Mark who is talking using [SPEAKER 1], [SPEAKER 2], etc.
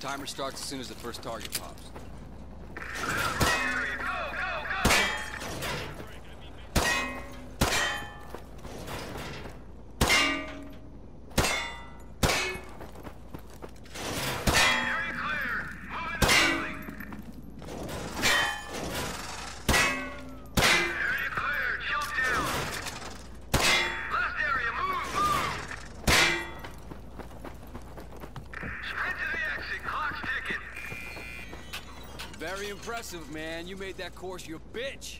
[SPEAKER 1] Timer starts as soon as the first target pops. Very impressive, man. You made that course your bitch.